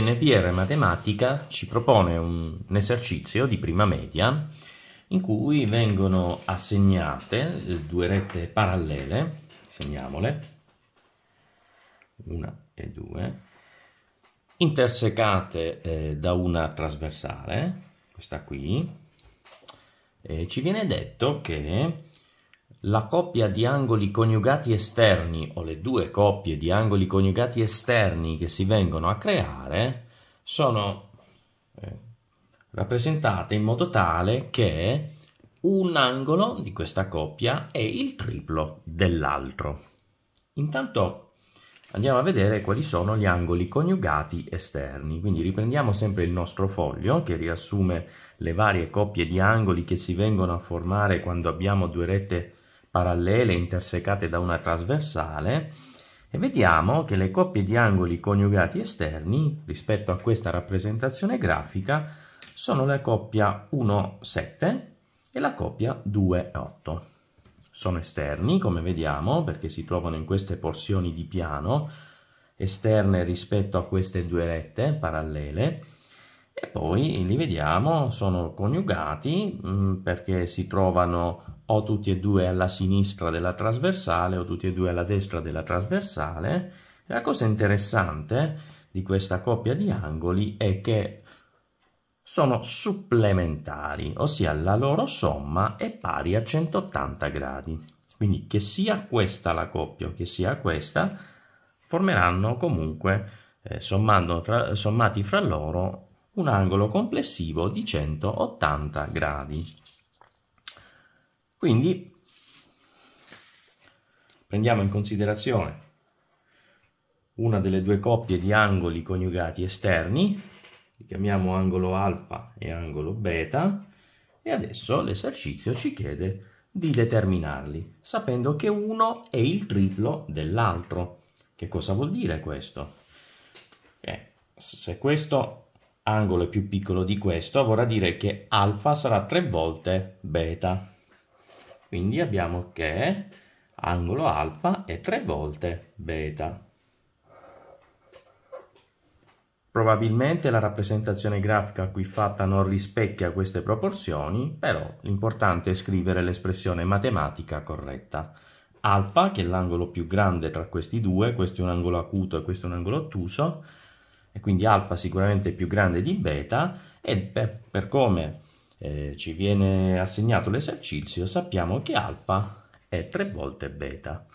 NPR Matematica ci propone un, un esercizio di prima media in cui vengono assegnate eh, due rette parallele, segniamole, una e due, intersecate eh, da una trasversale, questa qui, eh, ci viene detto che la coppia di angoli coniugati esterni o le due coppie di angoli coniugati esterni che si vengono a creare sono eh, rappresentate in modo tale che un angolo di questa coppia è il triplo dell'altro. Intanto andiamo a vedere quali sono gli angoli coniugati esterni. Quindi riprendiamo sempre il nostro foglio che riassume le varie coppie di angoli che si vengono a formare quando abbiamo due rette parallele intersecate da una trasversale e vediamo che le coppie di angoli coniugati esterni rispetto a questa rappresentazione grafica sono la coppia 1, 7 e la coppia 2, 8. Sono esterni, come vediamo, perché si trovano in queste porzioni di piano, esterne rispetto a queste due rette parallele, e poi li vediamo, sono coniugati mm, perché si trovano o tutti e due alla sinistra della trasversale o tutti e due alla destra della trasversale. La cosa interessante di questa coppia di angoli è che sono supplementari, ossia la loro somma è pari a 180 gradi. Quindi che sia questa la coppia o che sia questa, formeranno comunque, eh, fra, sommati fra loro, un angolo complessivo di 180 gradi. Quindi prendiamo in considerazione una delle due coppie di angoli coniugati esterni, li chiamiamo angolo alfa e angolo beta, e adesso l'esercizio ci chiede di determinarli, sapendo che uno è il triplo dell'altro. Che cosa vuol dire questo? Eh, se questo angolo è più piccolo di questo, vorrà dire che alfa sarà tre volte beta. Quindi abbiamo che angolo alfa è tre volte beta. Probabilmente la rappresentazione grafica qui fatta non rispecchia queste proporzioni, però l'importante è scrivere l'espressione matematica corretta. Alfa, che è l'angolo più grande tra questi due, questo è un angolo acuto e questo è un angolo ottuso, e quindi alfa sicuramente più grande di beta e per, per come eh, ci viene assegnato l'esercizio sappiamo che alfa è 3 volte beta.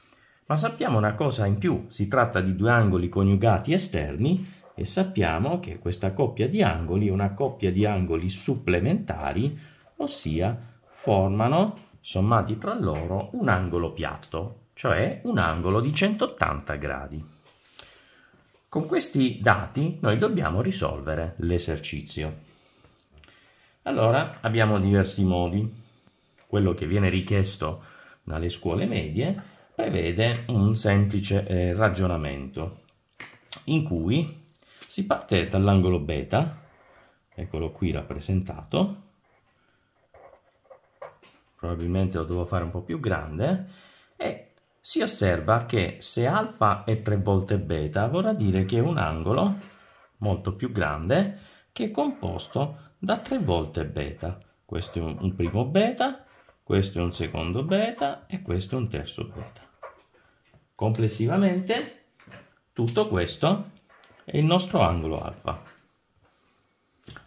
Ma sappiamo una cosa in più, si tratta di due angoli coniugati esterni e sappiamo che questa coppia di angoli è una coppia di angoli supplementari, ossia formano, sommati tra loro, un angolo piatto, cioè un angolo di 180 gradi. Con questi dati noi dobbiamo risolvere l'esercizio. Allora abbiamo diversi modi. Quello che viene richiesto dalle scuole medie prevede un semplice eh, ragionamento in cui si parte dall'angolo beta, eccolo qui rappresentato, probabilmente lo devo fare un po' più grande, e si osserva che se alfa è 3 volte beta vorrà dire che è un angolo molto più grande che è composto da 3 volte beta. Questo è un primo beta, questo è un secondo beta e questo è un terzo beta. Complessivamente tutto questo è il nostro angolo alfa.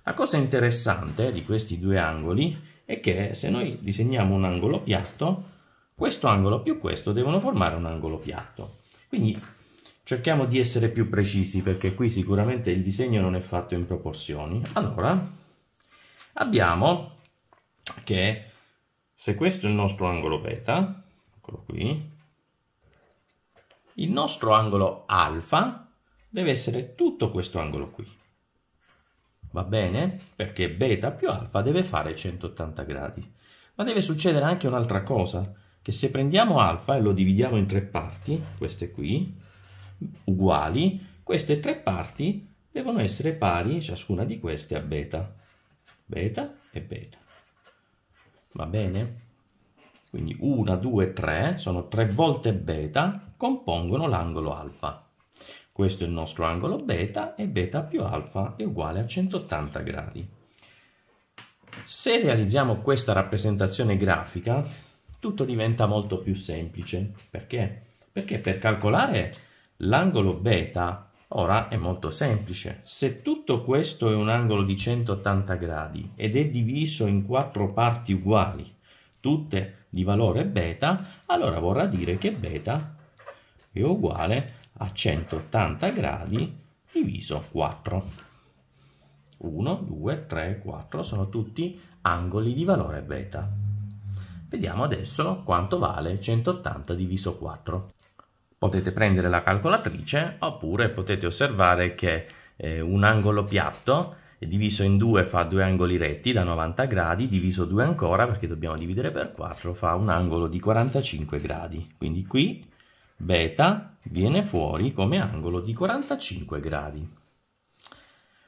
La cosa interessante di questi due angoli è che se noi disegniamo un angolo piatto questo angolo più questo devono formare un angolo piatto. Quindi cerchiamo di essere più precisi perché qui sicuramente il disegno non è fatto in proporzioni. Allora, abbiamo che se questo è il nostro angolo beta, eccolo qui, il nostro angolo alfa deve essere tutto questo angolo qui. Va bene? Perché beta più alfa deve fare 180 gradi. Ma deve succedere anche un'altra cosa che se prendiamo alfa e lo dividiamo in tre parti, queste qui, uguali, queste tre parti devono essere pari ciascuna di queste a beta. Beta e beta. Va bene? Quindi 1, 2, 3 sono tre volte beta, compongono l'angolo alfa. questo è il nostro angolo beta e beta più alfa è uguale a 180 gradi. Se realizziamo questa rappresentazione grafica, tutto diventa molto più semplice. Perché? Perché per calcolare l'angolo beta ora è molto semplice. Se tutto questo è un angolo di 180 gradi ed è diviso in quattro parti uguali, tutte di valore beta, allora vorrà dire che beta è uguale a 180 gradi diviso 4. 1, 2, 3, 4 sono tutti angoli di valore beta. Vediamo adesso quanto vale 180 diviso 4. Potete prendere la calcolatrice oppure potete osservare che eh, un angolo piatto diviso in due fa due angoli retti da 90 gradi, diviso 2 ancora perché dobbiamo dividere per 4 fa un angolo di 45 gradi. Quindi qui beta viene fuori come angolo di 45 gradi.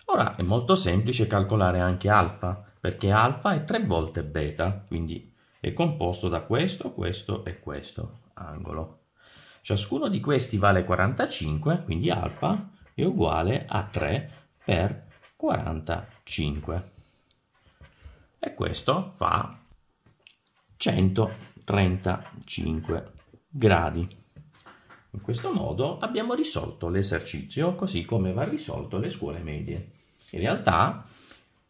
Ora è molto semplice calcolare anche alfa, perché alfa è 3 volte beta, quindi è composto da questo, questo e questo angolo. Ciascuno di questi vale 45, quindi alfa è uguale a 3 per 45. E questo fa 135 gradi. In questo modo abbiamo risolto l'esercizio così come va risolto le scuole medie. In realtà,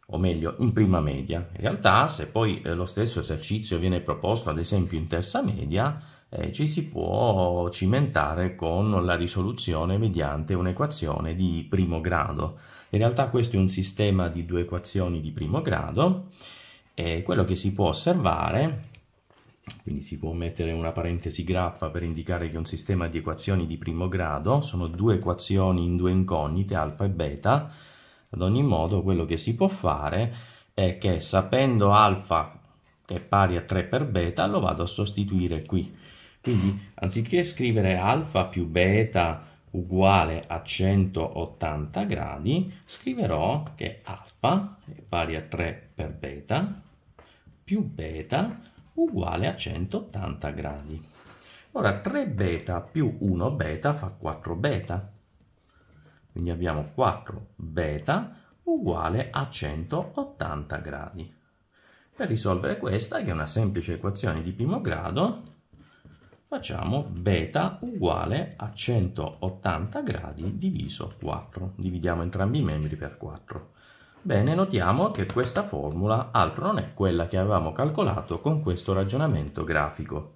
o meglio in prima media, in realtà se poi eh, lo stesso esercizio viene proposto ad esempio in terza media, eh, ci si può cimentare con la risoluzione mediante un'equazione di primo grado. In realtà questo è un sistema di due equazioni di primo grado e quello che si può osservare quindi si può mettere una parentesi graffa per indicare che un sistema di equazioni di primo grado sono due equazioni in due incognite, alfa e beta. Ad ogni modo, quello che si può fare è che sapendo alfa che è pari a 3 per beta, lo vado a sostituire qui. Quindi, anziché scrivere alfa più beta uguale a 180 gradi, scriverò che alfa è pari a 3 per beta più beta uguale a 180 gradi. Ora 3 beta più 1 beta fa 4 beta. Quindi abbiamo 4 beta uguale a 180 gradi. Per risolvere questa, che è una semplice equazione di primo grado, facciamo beta uguale a 180 gradi diviso 4. Dividiamo entrambi i membri per 4. Bene, notiamo che questa formula altro non è quella che avevamo calcolato con questo ragionamento grafico.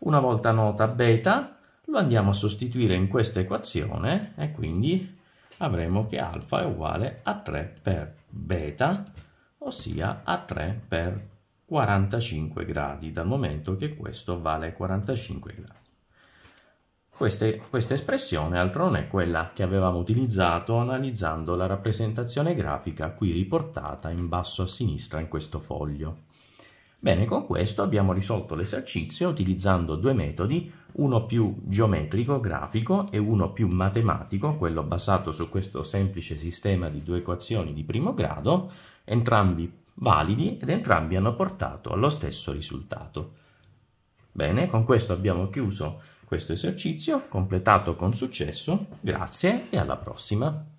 Una volta nota beta, lo andiamo a sostituire in questa equazione e quindi avremo che alfa è uguale a 3 per beta, ossia a 3 per 45 gradi, dal momento che questo vale 45 gradi. Queste, questa espressione altro non è quella che avevamo utilizzato analizzando la rappresentazione grafica qui riportata in basso a sinistra in questo foglio. Bene, con questo abbiamo risolto l'esercizio utilizzando due metodi, uno più geometrico, grafico, e uno più matematico, quello basato su questo semplice sistema di due equazioni di primo grado, entrambi validi ed entrambi hanno portato allo stesso risultato. Bene, con questo abbiamo chiuso questo esercizio completato con successo. Grazie e alla prossima.